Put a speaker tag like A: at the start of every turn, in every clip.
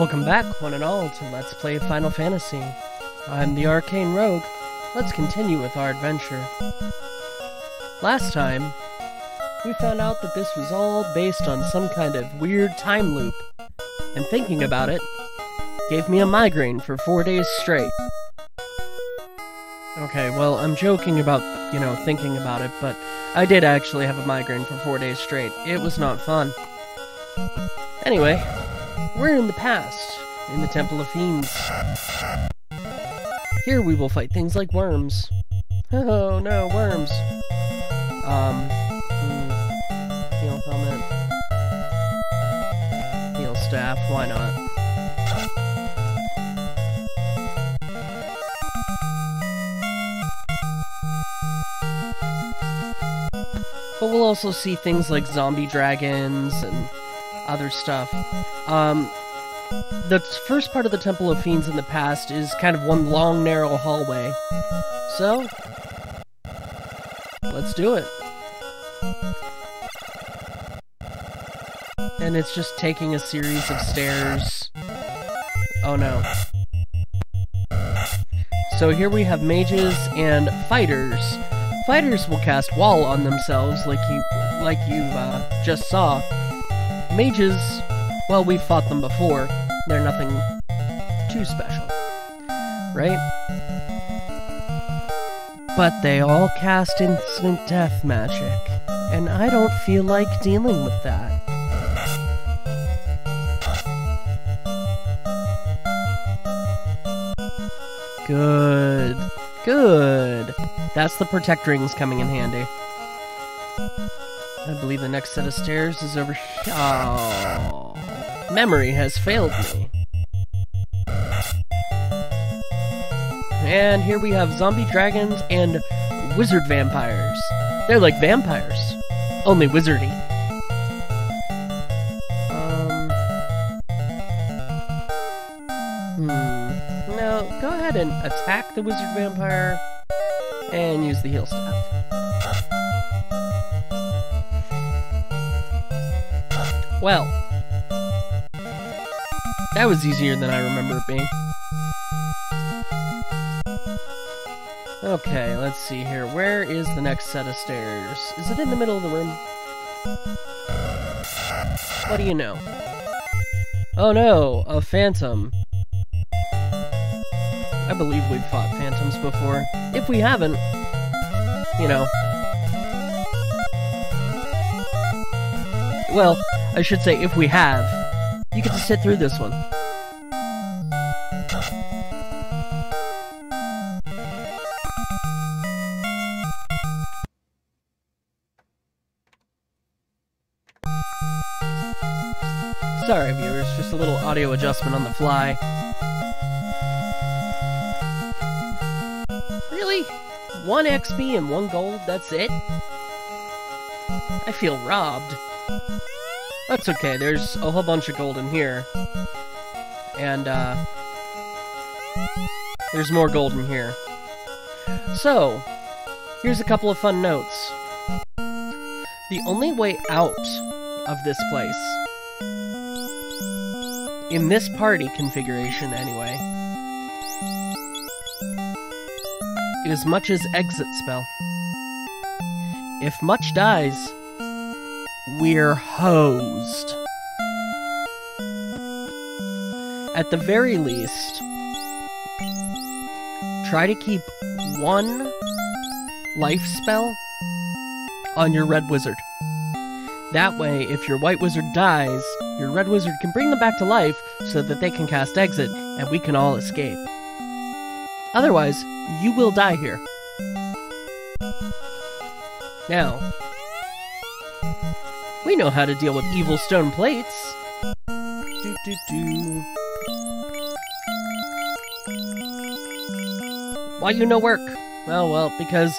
A: Welcome back, one and all, to Let's Play Final Fantasy. I'm the Arcane Rogue. Let's continue with our adventure. Last time, we found out that this was all based on some kind of weird time loop, and thinking about it gave me a migraine for four days straight. Okay, well, I'm joking about, you know, thinking about it, but I did actually have a migraine for four days straight. It was not fun. Anyway, we're in the past, in the Temple of Fiends. Here we will fight things like worms. Oh no, worms. Um, hmm, heal helmet. Heal staff, why not? But we'll also see things like zombie dragons and other stuff. Um, the first part of the Temple of Fiends in the past is kind of one long, narrow hallway. So, let's do it. And it's just taking a series of stairs. Oh no. So here we have mages and fighters. Fighters will cast wall on themselves, like you, like you uh, just saw. Mages, well, we've fought them before. They're nothing too special, right? But they all cast instant death magic, and I don't feel like dealing with that. Good. Good. That's the protect rings coming in handy. I believe the next set of stairs is over here. Oh. Memory has failed me. And here we have zombie dragons and wizard vampires. They're like vampires, only wizardy. Um. Hmm. No, go ahead and attack the wizard vampire and use the heal staff. Well, that was easier than I remember it being. Okay, let's see here. Where is the next set of stairs? Is it in the middle of the room? What do you know? Oh no, a phantom. I believe we've fought phantoms before. If we haven't, you know. Well, I should say if we have, you get to sit through this one. Sorry, viewers, just a little audio adjustment on the fly. Really? One XP and one gold, that's it? I feel robbed. That's okay, there's a whole bunch of gold in here. And, uh... There's more gold in here. So, here's a couple of fun notes. The only way out of this place, in this party configuration anyway, is Much's exit spell. If Much dies, we're hosed. At the very least, try to keep one life spell on your red wizard. That way, if your white wizard dies, your red wizard can bring them back to life so that they can cast exit and we can all escape. Otherwise, you will die here. Now, we know how to deal with evil stone plates. Do, do, do. Why you no work? Well, well, because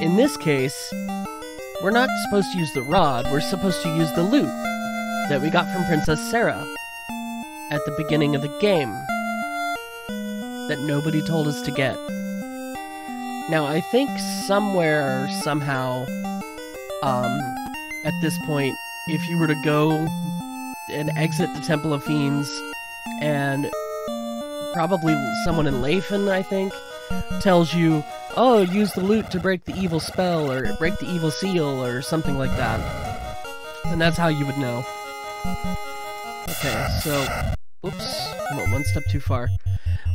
A: in this case, we're not supposed to use the rod, we're supposed to use the loot that we got from Princess Sarah at the beginning of the game that nobody told us to get. Now, I think somewhere, somehow, um, at this point, if you were to go and exit the Temple of Fiends and probably someone in Leifin, I think, tells you, oh, use the loot to break the evil spell, or break the evil seal, or something like that. And that's how you would know. Okay, so, oops, I went one step too far.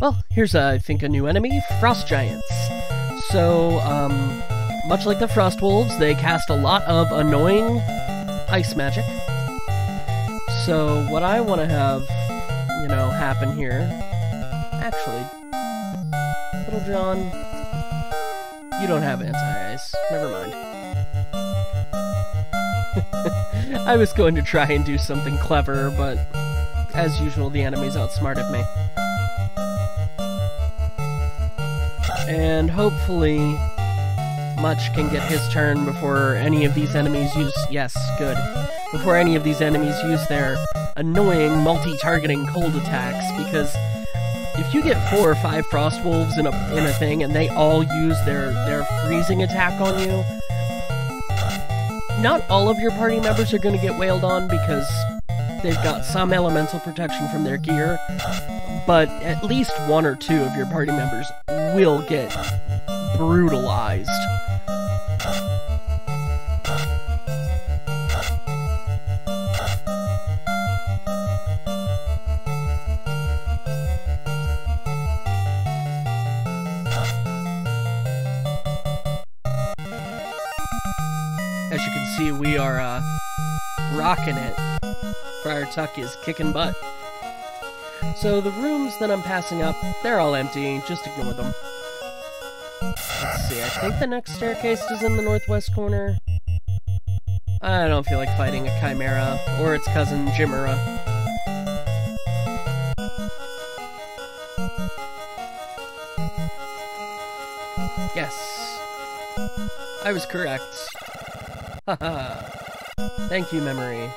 A: Well, here's, I think, a new enemy, Frost Giants. So, um, much like the Frost Wolves, they cast a lot of annoying ice magic. So, what I want to have, you know, happen here... Actually, Little John, you don't have anti-ice. Never mind. I was going to try and do something clever, but as usual, the enemies outsmarted me. And hopefully, Much can get his turn before any of these enemies use... Yes, good. Before any of these enemies use their annoying multi-targeting cold attacks, because if you get four or five frost wolves in a in a thing and they all use their their freezing attack on you, not all of your party members are going to get wailed on because they've got some elemental protection from their gear, but at least one or two of your party members will get brutalized. As you can see, we are uh, rocking it. Friar Tuck is kicking butt. So the rooms that I'm passing up, they're all empty. Just ignore them. Let's see, I think the next staircase is in the northwest corner. I don't feel like fighting a Chimera, or its cousin, Jimera. Yes. I was correct. Haha. Thank you, memory.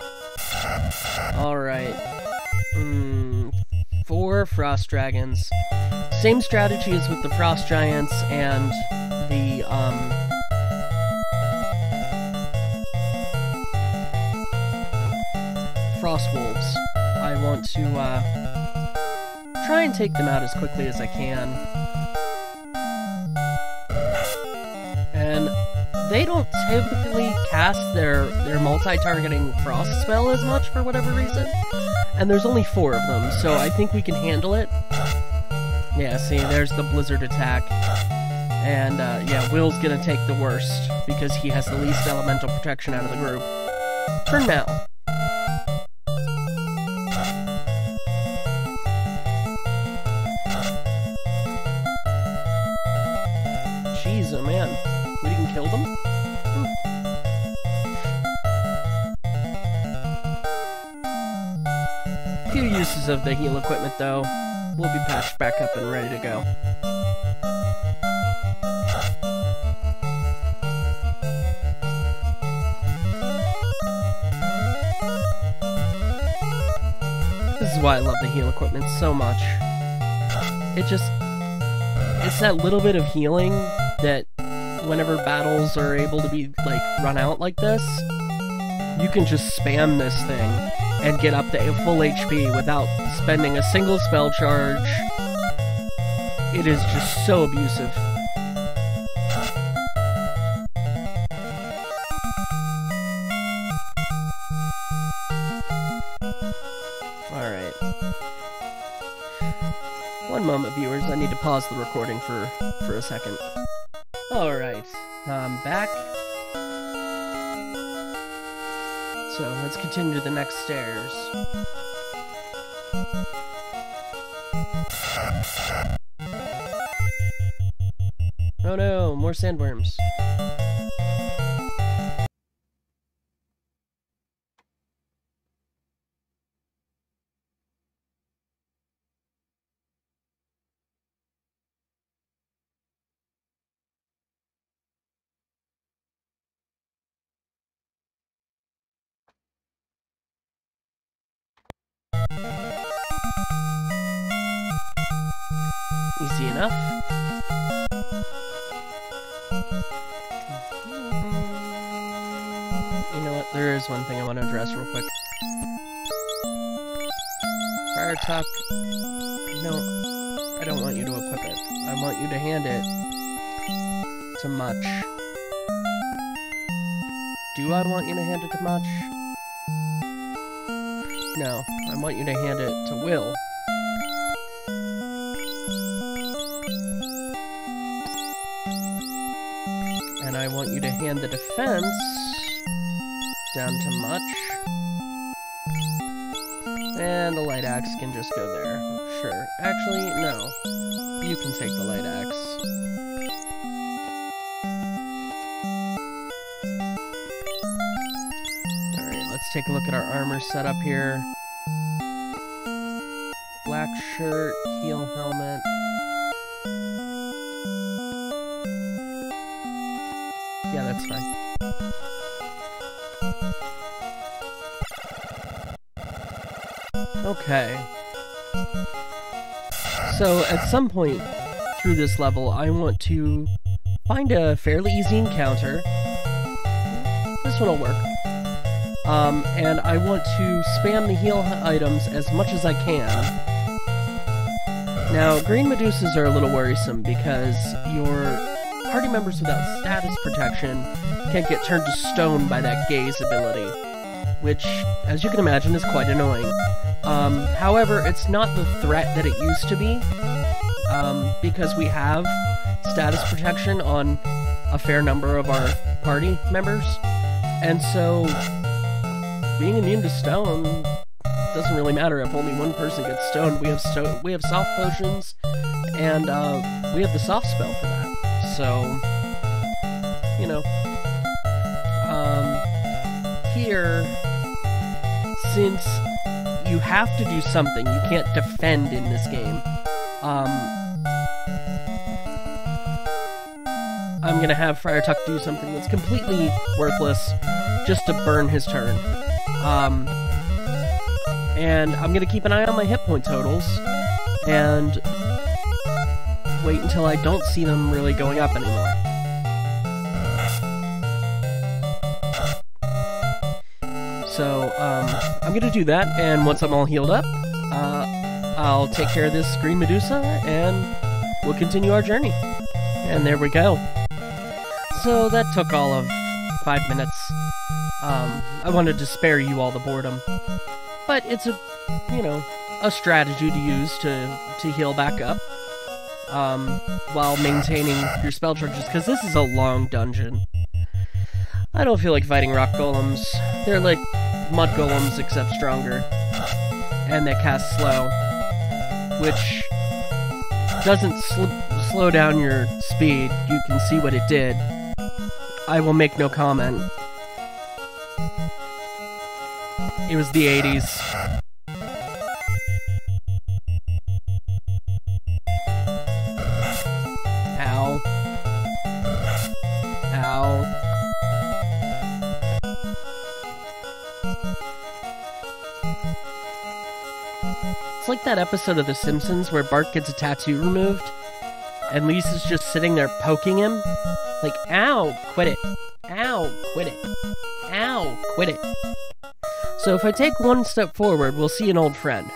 A: Alright. Mm, four Frost Dragons. Same strategy as with the Frost Giants and the, um... Frost Wolves. I want to, uh... Try and take them out as quickly as I can. And they don't typically cast their, their multi-targeting frost spell as much for whatever reason. And there's only four of them, so I think we can handle it. Yeah, see, there's the blizzard attack. And, uh, yeah, Will's gonna take the worst, because he has the least elemental protection out of the group. For now. Jeez, oh man. We can kill them? Hmm. Few uses of the heal equipment, though. We'll be patched back up and ready to go. This is why I love the heal equipment so much. It just... It's that little bit of healing that whenever battles are able to be, like, run out like this, you can just spam this thing and get up to full HP without spending a single spell charge. It is just so abusive. Alright. One moment, viewers. I need to pause the recording for, for a second. Alright. I'm back. So, let's continue to the next stairs. Oh no, more sandworms. Much. Do I want you to hand it to Much? No, I want you to hand it to Will. And I want you to hand the defense down to Much. And the light axe can just go there. Sure. Actually, no. You can take the light axe. Take a look at our armor setup here. Black shirt, heal helmet. Yeah, that's fine. Okay. So, at some point through this level, I want to find a fairly easy encounter. This one will work. Um, and I want to spam the heal items as much as I can. Now, green Medusas are a little worrisome because your party members without status protection can't get turned to stone by that gaze ability, which, as you can imagine, is quite annoying. Um, however, it's not the threat that it used to be, um, because we have status protection on a fair number of our party members, and so being immune to stone doesn't really matter if only one person gets stoned. We have we have soft potions, and uh, we have the soft spell for that. So, you know, um, here, since you have to do something. You can't defend in this game. Um, I'm gonna have Friar Tuck do something that's completely worthless just to burn his turn. Um, and I'm gonna keep an eye on my hit point totals and wait until I don't see them really going up anymore. So, um, I'm gonna do that, and once I'm all healed up, uh, I'll take care of this Green Medusa, and we'll continue our journey. And there we go. So that took all of five minutes. Um, I wanted to spare you all the boredom. But it's a, you know, a strategy to use to, to heal back up. Um, while maintaining your spell charges, because this is a long dungeon. I don't feel like fighting rock golems. They're like mud golems, except stronger. And they cast slow. Which doesn't sl slow down your speed. You can see what it did. I will make no comment. It was the 80s. Ow. Ow. It's like that episode of The Simpsons where Bart gets a tattoo removed, and Lisa's just sitting there poking him. Like, ow, quit it. Ow, quit it. Ow, quit it. So if I take one step forward, we'll see an old friend.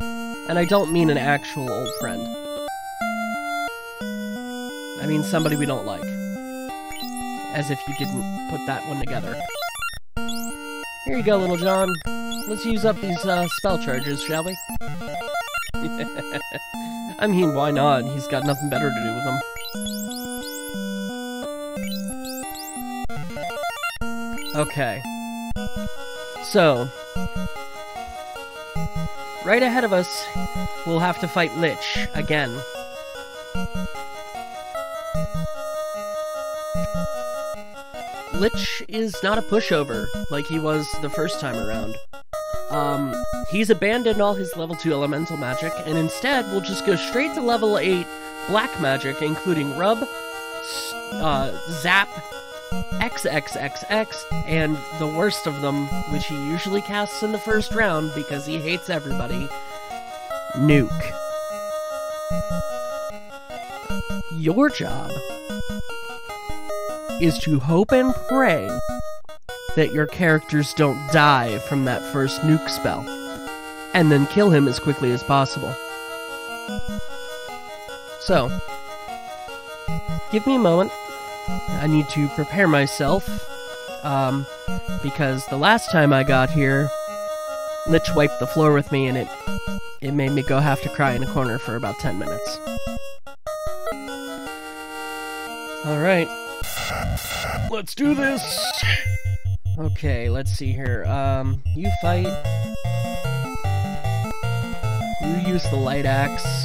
A: And I don't mean an actual old friend. I mean somebody we don't like. As if you didn't put that one together. Here you go, Little John. Let's use up these uh, spell charges, shall we? I mean, why not? He's got nothing better to do with them. Okay. So, right ahead of us, we'll have to fight Lich again. Lich is not a pushover like he was the first time around. Um, he's abandoned all his level 2 elemental magic and instead will just go straight to level 8 black magic, including Rub, uh, Zap, XXXX, and the worst of them, which he usually casts in the first round because he hates everybody, Nuke. Your job is to hope and pray that your characters don't die from that first nuke spell. and then kill him as quickly as possible. So, give me a moment. I need to prepare myself, um, because the last time I got here, Lich wiped the floor with me and it it made me go have to cry in a corner for about 10 minutes. Alright. Let's do this! Okay, let's see here. Um, you fight. You use the light axe.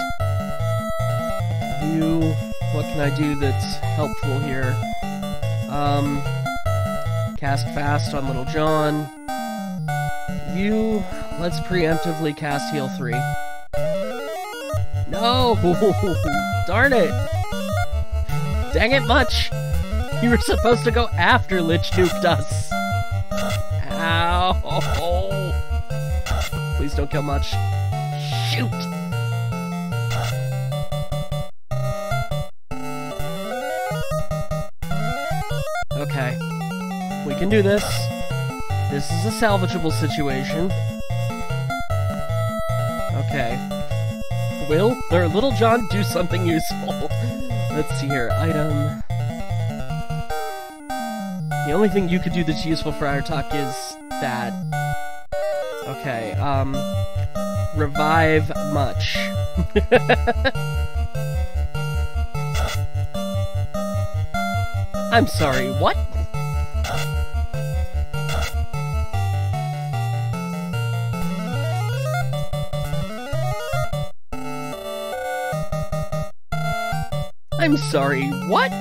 A: You... What can I do that's helpful here? Um... Cast fast on Little John. You... Let's preemptively cast heal 3. No! Darn it! Dang it, Much! You were supposed to go after Lich nuked us! Ow! Please don't kill Much. Shoot! Okay. We can do this. This is a salvageable situation. Okay. Will or Little John do something useful? Let's see here. Item. The only thing you could do that's useful for our talk is that. Okay, um. Revive Much. I'm sorry, what? I'm sorry, what?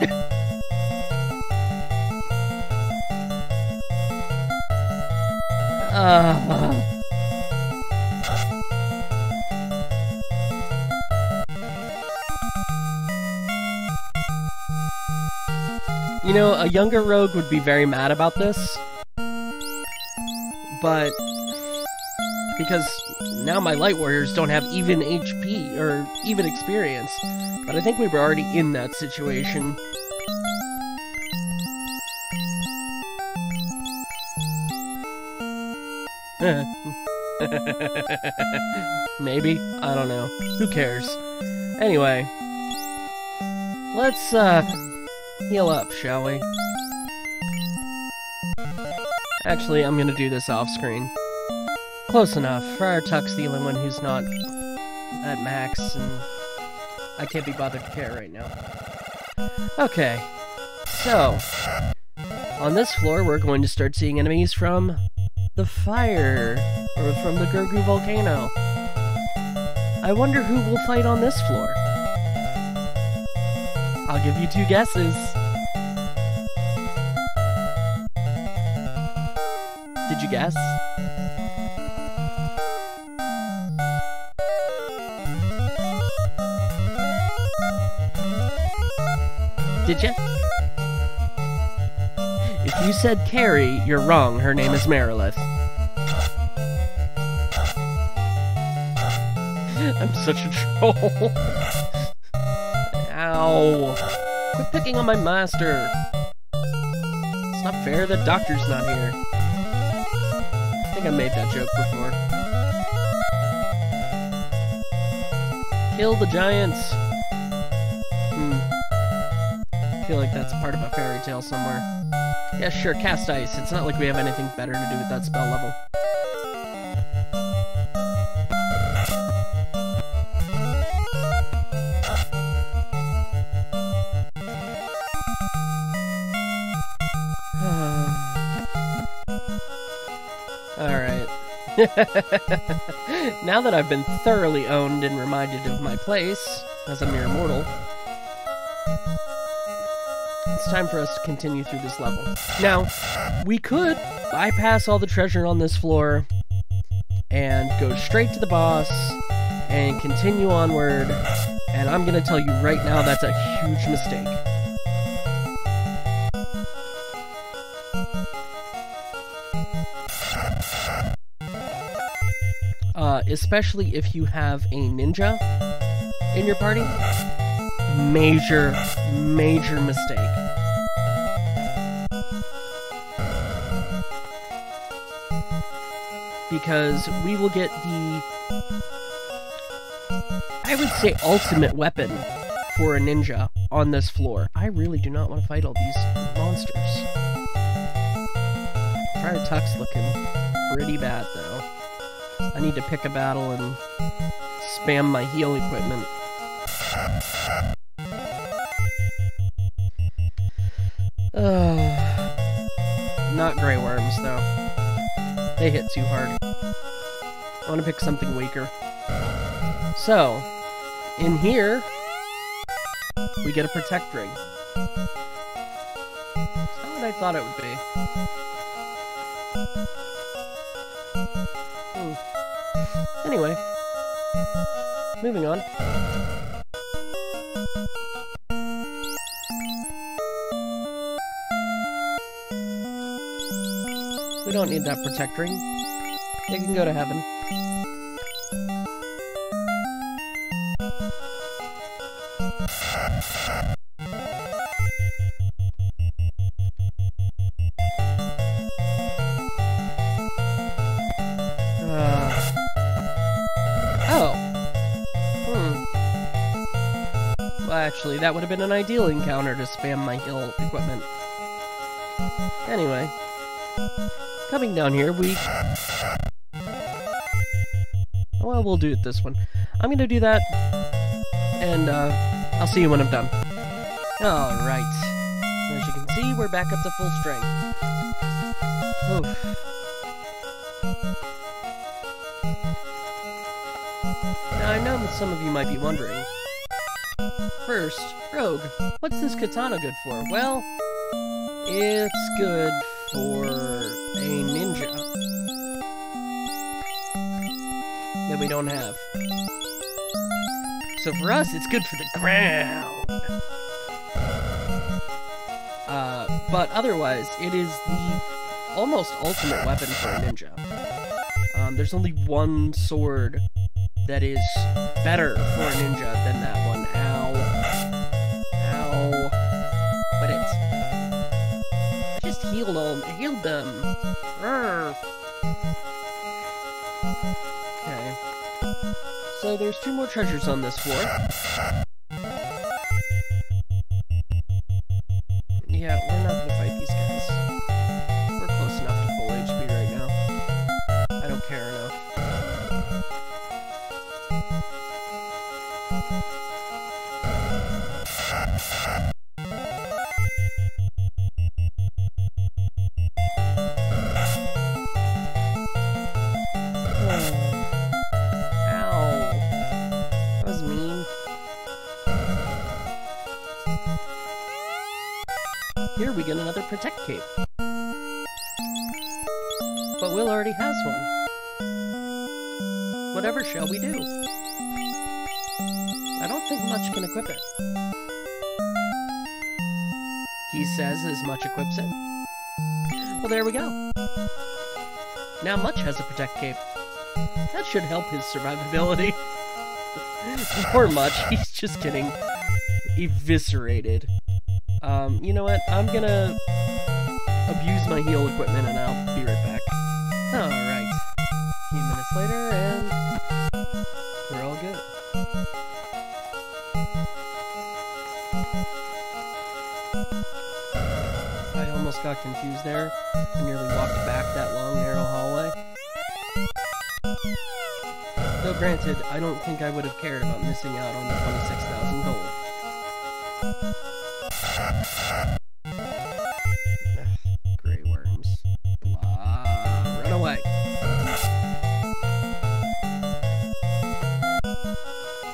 A: uh... You know, a younger rogue would be very mad about this. But... Because now my light warriors don't have even HP, or even experience. But I think we were already in that situation. Maybe? I don't know. Who cares? Anyway. Let's, uh, heal up, shall we? Actually, I'm gonna do this off-screen. Close enough. Friar Tuck's the only one who's not at max, and I can't be bothered to care right now. Okay. So, on this floor, we're going to start seeing enemies from the fire, or from the Gurgu volcano. I wonder who will fight on this floor. I'll give you two guesses. Did you guess? Did you? If you said Carrie, you're wrong. Her name is Marilith. I'm such a troll. Quit picking on my master. It's not fair that Doctor's not here. I think I made that joke before. Kill the giants. Hmm. I feel like that's part of a fairy tale somewhere. Yeah, sure, cast ice. It's not like we have anything better to do with that spell level. now that I've been thoroughly owned and reminded of my place as a mere mortal, it's time for us to continue through this level. Now, we could bypass all the treasure on this floor and go straight to the boss and continue onward, and I'm gonna tell you right now that's a huge mistake. Especially if you have a ninja in your party. Major, major mistake. because we will get the I would say ultimate weapon for a ninja on this floor. I really do not want to fight all these monsters. Friar Tuck's looking pretty bad though. I need to pick a battle and spam my heal equipment. Not Grey Worms, though. They hit too hard. I want to pick something weaker. So, in here, we get a Protect Ring. It's not what I thought it would be. Anyway, moving on. We don't need that protect ring. They can go to heaven. Actually, that would have been an ideal encounter to spam my heal equipment. Anyway. Coming down here, we... Well, we'll do it this one. I'm gonna do that, and, uh, I'll see you when I'm done. Alright. As you can see, we're back up to full strength. Oof. Now, I know that some of you might be wondering. First, Rogue, what's this katana good for? Well, it's good for a ninja that we don't have. So for us, it's good for the ground. Uh, but otherwise, it is the almost ultimate weapon for a ninja. Um, there's only one sword that is better for a ninja than that one. Healed them. Healed them. Okay. So there's two more treasures on this floor. Get another Protect Cape. But Will already has one. Whatever shall we do? I don't think Much can equip it. He says as Much equips it. Well, there we go. Now Much has a Protect Cape. That should help his survivability. Poor Much, he's just getting eviscerated. Um, you know what? I'm gonna abuse my heal equipment and I'll be right back. Alright. A few minutes later and we're all good. I almost got confused there. I nearly walked back that long, narrow hallway. Though granted, I don't think I would have cared about missing out on the 26,000 gold. Grey worms. Run away.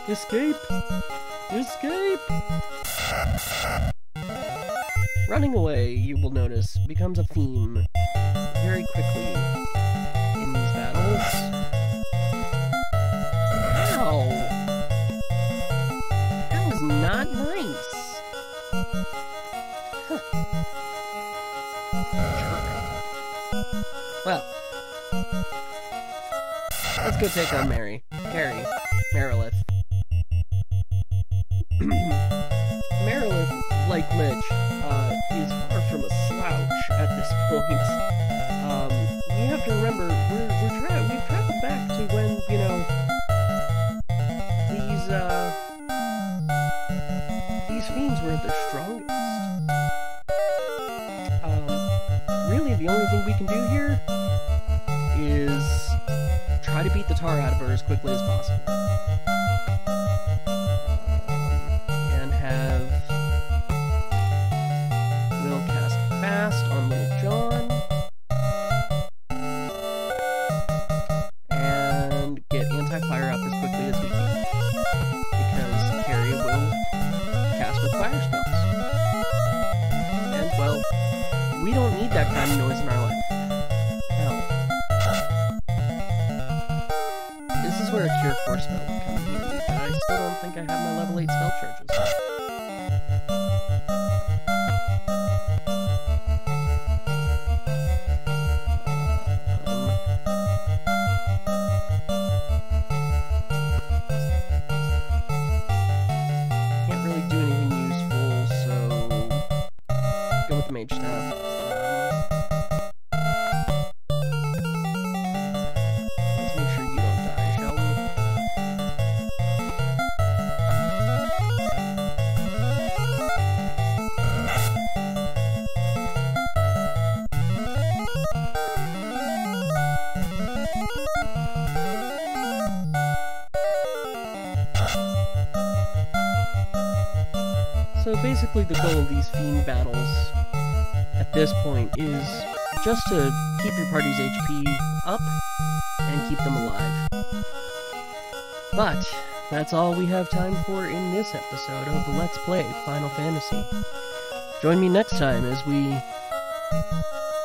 A: Escape! Escape! Running away, you will notice, becomes a theme very quickly in these battles. Ow! That was not nice. Well, let's go take on Mary. Carrie. Marilith. Marilith, like Lich, uh, is far from a slouch at this point. Um, you have to remember, we're, we're tra- we've traveled back to when, you know, these, uh, these fiends were at their strongest. The only thing we can do here is try to beat the tar out of her as quickly as possible. And have Will cast fast on Little John. And get anti-fire we don't need that kind of noise in our life. Hell. This is where a Cure 4 spell would come in handy, I still don't think I have my level 8 spell charges. Basically, the goal of these fiend battles at this point is just to keep your party's HP up and keep them alive. But that's all we have time for in this episode of Let's Play Final Fantasy. Join me next time as we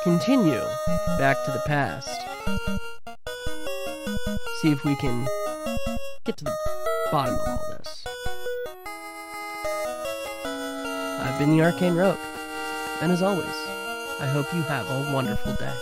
A: continue back to the past. See if we can get to the bottom of all this. I've been the Arcane Rogue, and as always, I hope you have a wonderful day.